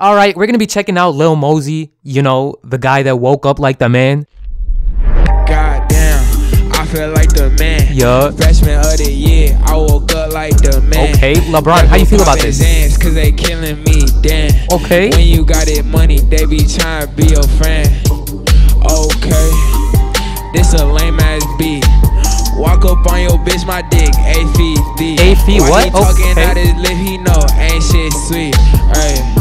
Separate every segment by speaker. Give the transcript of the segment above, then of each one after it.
Speaker 1: All right, we're gonna be checking out Lil Mosey. You know, the guy that woke up like the man.
Speaker 2: Goddamn, I feel like the man.
Speaker 1: Yeah.
Speaker 2: Freshman of the year, I woke up like the man.
Speaker 1: Okay, LeBron, how you feel about this?
Speaker 2: Cause they killing me, damn.
Speaker 1: Okay.
Speaker 2: When you got it money, they be trying to be your friend. Okay. This a lame ass beat. Walk up on your bitch, my dick, eight feet deep.
Speaker 1: Feet, what?
Speaker 2: He talking
Speaker 1: Okay.
Speaker 2: out his lip, he know ain't shit sweet. Hey.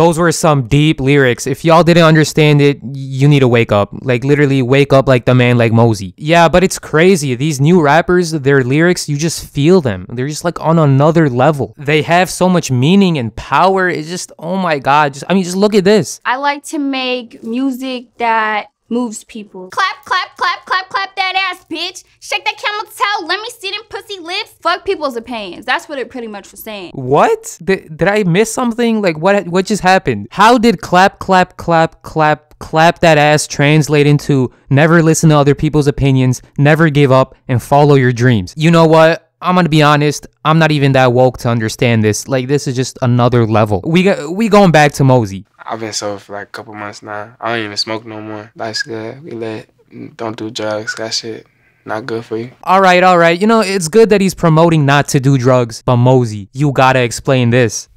Speaker 1: Those were some deep lyrics. If y'all didn't understand it, you need to wake up. Like literally wake up like the man like Mosey. Yeah, but it's crazy. These new rappers, their lyrics, you just feel them. They're just like on another level. They have so much meaning and power. It's just oh my god. Just I mean just look at this.
Speaker 3: I like to make music that moves people. Clap, clap, clap, clap, clap that ass, bitch. Shake that camel toe. Let me see them pussy lips. Fuck people's opinions. That's what it pretty much was saying.
Speaker 1: What? Did, did I miss something? Like what what just happened? How did clap clap clap clap clap that ass translate into never listen to other people's opinions, never give up and follow your dreams? You know what? I'm gonna be honest. I'm not even that woke to understand this. Like this is just another level. We got we going back to Mosey.
Speaker 4: I've been sober for like a couple months now. I don't even smoke no more. Life's good. We lit. Don't do drugs. That shit not good for you.
Speaker 1: All right, all right. You know it's good that he's promoting not to do drugs, but Mosey, you gotta explain this.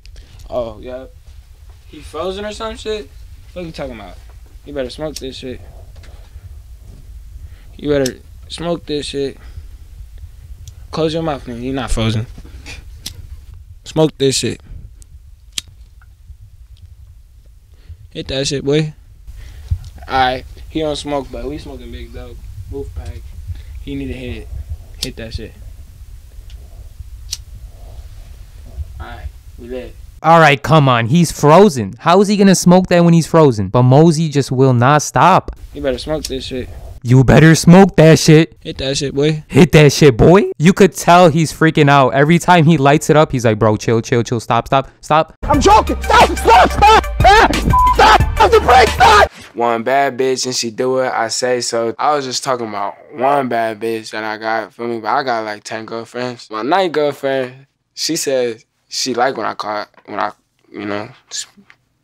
Speaker 4: Oh, yeah. He frozen or some shit? What are you talking about? You better smoke this shit. You better smoke this shit. Close your mouth, nigga. He not frozen. Smoke this shit. Hit that shit, boy. Alright. He don't smoke, but we smoking big dog. Wolf pack. He need to hit it. Hit that shit. Alright. We lit.
Speaker 1: All right, come on. He's frozen. How is he gonna smoke that when he's frozen? But Mosey just will not stop.
Speaker 4: You better smoke this shit.
Speaker 1: You better smoke that shit.
Speaker 4: Hit that shit, boy.
Speaker 1: Hit that shit, boy. You could tell he's freaking out. Every time he lights it up, he's like, bro, chill, chill, chill, stop, stop, stop.
Speaker 5: I'm joking. Stop! Stop! Stop! Ah! Stop! Stop the brake! Stop!
Speaker 4: one bad bitch and she do it, I say so. I was just talking about one bad bitch that I got for me, but I got like 10 girlfriends. My ninth girlfriend, she says she like when I call when I, you know, s-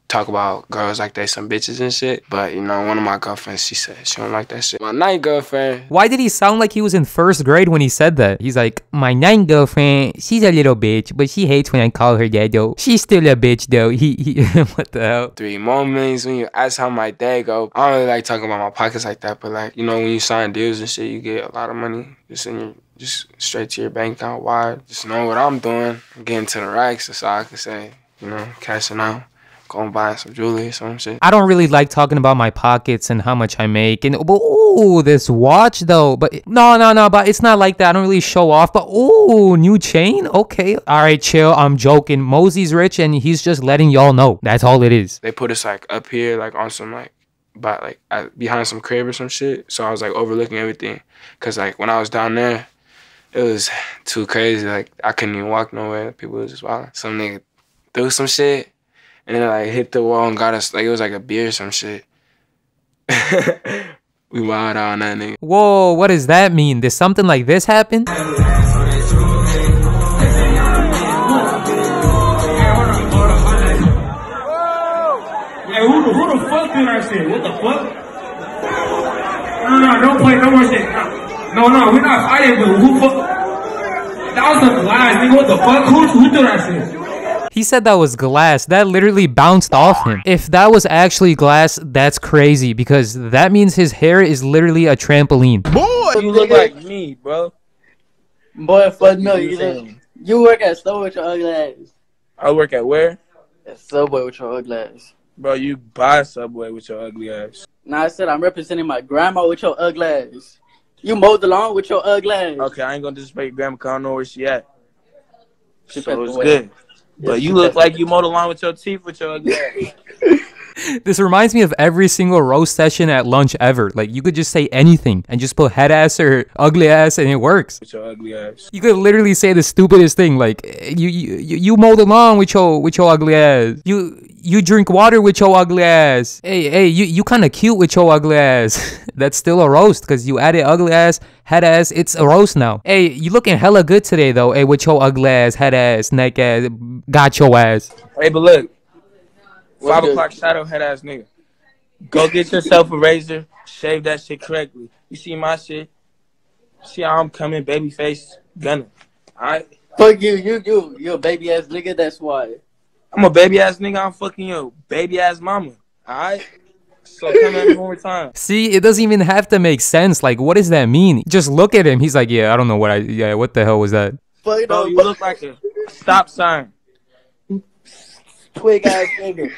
Speaker 4: talk about girls like they some bitches and shit. But you know, one of my girlfriends, she said she don't like that shit. My ninth girlfriend,
Speaker 1: Why did he sound like he was in first grade when he said that? He's like, my nine girlfriend, she's a little bitch, but she hates when I call her that though. She's still a bitch though. He, he what the hell?
Speaker 4: three millions when you ask how my day go. I don't really like talking about my pockets like that, but like, you know, when you sign deals and shit, you get a lot of money just in your just straight to your bank account wide. Just know what I'm doing. I'm getting to the racks, all I can say. You know, cashing out. Going buying some jewelry or some shit.
Speaker 1: I don't really like talking about my pockets and how much I make. And but ooh, this watch though. But no, no, no. But it's not like that. I don't really show off. But ooh, new chain. Okay, all right, chill. I'm joking. Mosey's rich and he's just letting y'all know. That's all it is.
Speaker 4: They put us like up here, like on some like, by like behind some crib or some shit. So I was like overlooking everything, cause like when I was down there, it was too crazy. Like I couldn't even walk nowhere. People was just walking. Some nigga threw some shit, and then like hit the wall and got us. Like it was like a beer or some shit. we wild out on that nigga.
Speaker 1: Whoa, what does that mean? Did something like this happen?
Speaker 6: Hey, who the, who the fuck did I say? What the fuck? No, no, no, don't play no more shit. No, no, we're not fighting, but who fuck? That was the glass, nigga. What the fuck? Who, who did I say?
Speaker 1: He said that was glass. That literally bounced off him. If that was actually glass, that's crazy because that means his hair is literally a trampoline.
Speaker 7: Boy, you look like me, bro.
Speaker 8: Boy, fuck no, you look, you work at Subway with your ugly ass.
Speaker 7: I work at where?
Speaker 8: At Subway with your ugly ass.
Speaker 7: Bro, you buy Subway with your ugly ass.
Speaker 8: Now I said I'm representing my grandma with your ugly ass. You mowed the lawn with your ugly ass.
Speaker 7: Okay, I ain't gonna disrespect grandma 'cause I don't know where she at.
Speaker 8: She
Speaker 7: So
Speaker 8: passed
Speaker 7: it's
Speaker 8: away.
Speaker 7: good. But you look like you mowed the lawn with your teeth with your ugly ass.
Speaker 1: This reminds me of every single roast session at lunch ever. Like you could just say anything and just put head ass or ugly ass and it works.
Speaker 7: with your ugly ass.
Speaker 1: You could literally say the stupidest thing like you you you the lawn with your with your ugly ass. You you drink water with your ugly ass. Hey hey you you kind of cute with your ugly ass. That's still a roast because you added ugly ass head ass. It's a roast now. Hey you looking hella good today though. Hey with your ugly ass head ass neck ass got your ass.
Speaker 7: Hey, but look,
Speaker 8: What's
Speaker 7: Five o'clock shadow head ass nigga. Go get yourself a razor, shave that shit correctly. You see my shit? See how I'm coming, baby face, gunner. Alright?
Speaker 8: Fuck you, you, you, you a baby ass nigga. That's why.
Speaker 7: I'm a baby ass nigga, I'm fucking your baby ass mama. Alright? So come at me one more time.
Speaker 1: See, it doesn't even have to make sense. Like, what does that mean? Just look at him. He's like, yeah, I don't know what I, yeah, what the hell was that?
Speaker 8: Fuck
Speaker 7: Bro, you look like a stop sign.
Speaker 8: Twig ass nigga.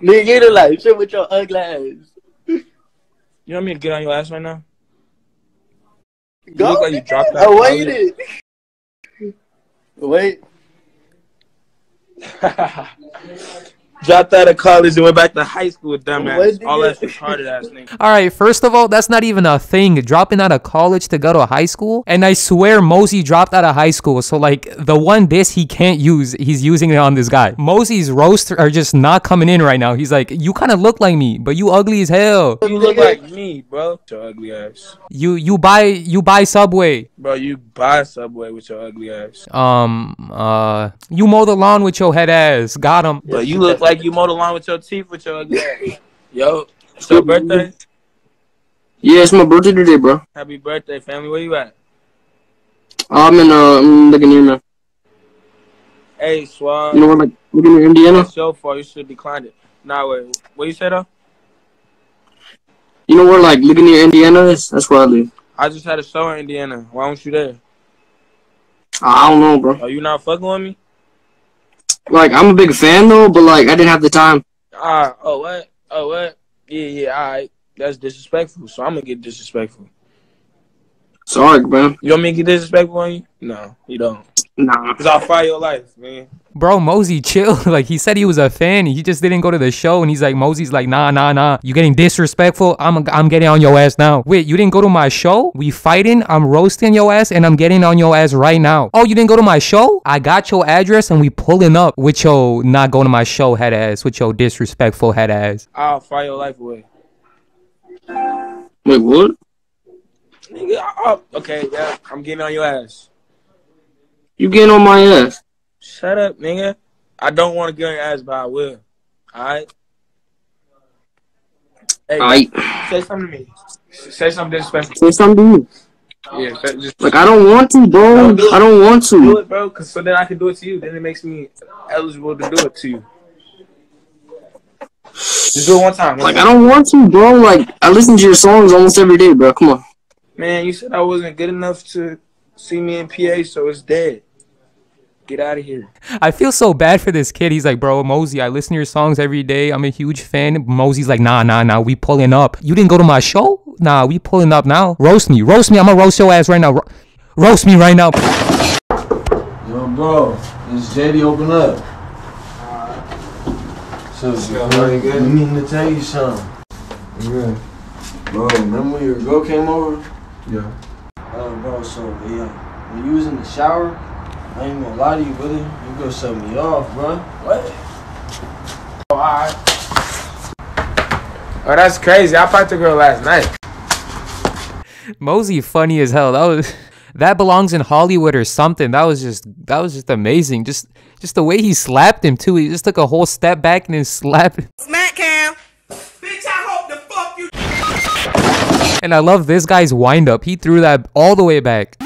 Speaker 8: Nigga, you look like shit with your ugly ass.
Speaker 7: You want me to get on your ass right now? You
Speaker 8: Go.
Speaker 7: look like you dropped out.
Speaker 8: I
Speaker 7: of
Speaker 8: waited. Wait.
Speaker 7: Dropped out of college and went back to high school with dumbass.
Speaker 8: What
Speaker 7: All that retarded ass nigga.
Speaker 1: All right, first of all, that's not even a thing. Dropping out of college to go to high school, and I swear Mosey dropped out of high school. So like the one diss he can't use, he's using it on this guy. Mosey's roasts are just not coming in right now. He's like, you kind of look like me, but you ugly as hell.
Speaker 7: You look like me, bro. Your ugly ass.
Speaker 1: You you buy you buy Subway.
Speaker 7: Bro, you buy Subway with your ugly ass.
Speaker 1: Um uh, you mow the lawn with your head ass. Got him.
Speaker 7: But you look like you mowed the lawn with your teeth with your ugly ass. Yo, it's your birthday?
Speaker 9: Yeah, it's my birthday today, bro.
Speaker 7: Happy birthday, family. Where you at?
Speaker 9: I'm in uh, I'm looking here, man.
Speaker 7: Hey, Swab.
Speaker 9: You know where, like, looking near Indiana.
Speaker 7: That's your fault. You should decline it. Nah, wait. What you say though?
Speaker 9: You know where, like, looking near Indiana is? That's where I live.
Speaker 7: I just had a show in Indiana. Why weren't you there?
Speaker 9: I don't know, bro.
Speaker 7: Are you not fucking with me?
Speaker 9: Like, I'm a big fan though, but like, I didn't have the time.
Speaker 7: Ah, oh what? Oh what? Yeah, yeah, alright. That's disrespectful. So I'm gonna get disrespectful.
Speaker 9: Sorry, bro.
Speaker 7: You want me to get disrespectful on you? No, you don't.
Speaker 9: Nah.
Speaker 7: Cause I'll fire your life, man.
Speaker 1: Bro, Mosey, chill. like he said he was a fan. He just didn't go to the show, and he's like, Mosey's like, nah, nah, nah. You getting disrespectful? I'm, I'm getting on your ass now. Wait, you didn't go to my show? We fighting? I'm roasting your ass, and I'm getting on your ass right now. Oh, you didn't go to my show? I got your address, and we pulling up with your not going to my show head ass, with your disrespectful head ass.
Speaker 7: I'll fire your life away.
Speaker 9: Wait, what?
Speaker 7: Nigga, I- I- okay, yeah, I'm getting on your ass.
Speaker 9: You getting on my ass?
Speaker 7: Shut up, nigga. I don't want to get on your ass, but I will. Alright? Hey,
Speaker 9: Aight.
Speaker 7: say something to me. Say something disrespectful.
Speaker 9: Say something to you.
Speaker 7: Yeah, just
Speaker 9: Like, I don't want to, bro.
Speaker 7: do.
Speaker 9: I don't want to.
Speaker 7: do it, bro. Cause so then I can do it to you. Then it makes me eligible to do it to you. Just do it one time. one
Speaker 9: Like, I don't want to, bro. Like, I listen to your songs almost every day, bro. Come on.
Speaker 7: Man, you said I wasn't good enough to see me in PA, so it's dead. Get out of here.
Speaker 1: I feel so bad for this kid. He's like, bro, Mosey, I listen to your songs every day. I'm a huge fan. Mosey's like, nah, nah, nah, we pulling up. You didn't go to my show? Nah, we pulling up now. Roast me, roast me. I'm gonna roast your ass right now. Ro- roast me right now.
Speaker 10: Yo, bro, this JD open up. So, bro, you need to tell you something. Yeah. Bro, remember when your girl came over? Yeah. Oh, bro, so, yeah, when you was in the shower, I ain't gonna lie to you, brother. You gonna set me off, bro. What?
Speaker 4: Oh, alright. Oh, that's crazy. I fucked a girl last night.
Speaker 1: Mosey funny as hell. That was that belongs in Hollywood or something. That was just that was just amazing. Just just the way he slapped him too. He just took a whole step back and then slapped. him.
Speaker 11: Smack cam. Bitch, I hope the fuck you.
Speaker 1: And I love this guy's windup. He threw that all the way back.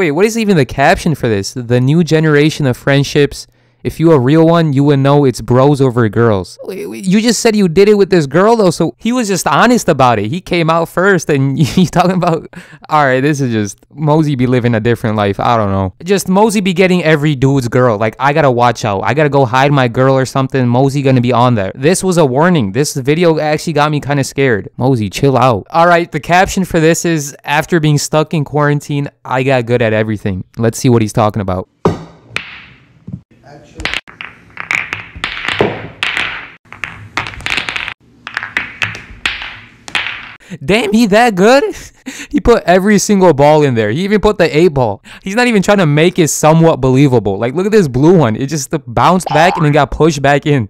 Speaker 1: Wait, what is even the caption for this? The new generation of friendships. If you a real one, you would know it's bros over girls. You just said you did it with this girl though, so he was just honest about it. He came out first, and you talking about, all right, this is just Mosey be living a different life. I don't know. Just Mosey be getting every dude's girl. Like I gotta watch out. I gotta go hide my girl or something. Mosey gonna be on there. This was a warning. This video actually got me kind of scared. Mosey, chill out. All right, the caption for this is after being stuck in quarantine, I got good at everything. Let's see what he's talking about. Damn, he that good? he put every single ball in there. He even put the eight ball. He's not even trying to make it somewhat believable. Like, look at this blue one. It just bounced back and then got pushed back in.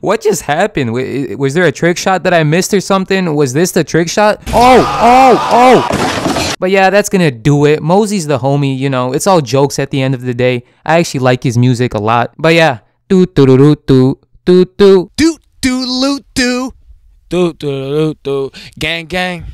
Speaker 1: What just happened? Was there a trick shot that I missed or something? Was this the trick shot? Oh, oh, oh. But yeah, that's gonna do it. Mosey's the homie, you know. It's all jokes at the end of the day. I actually like his music a lot. But yeah, do do do do do do do
Speaker 7: Do do loot do. Do do do do. Gang gang.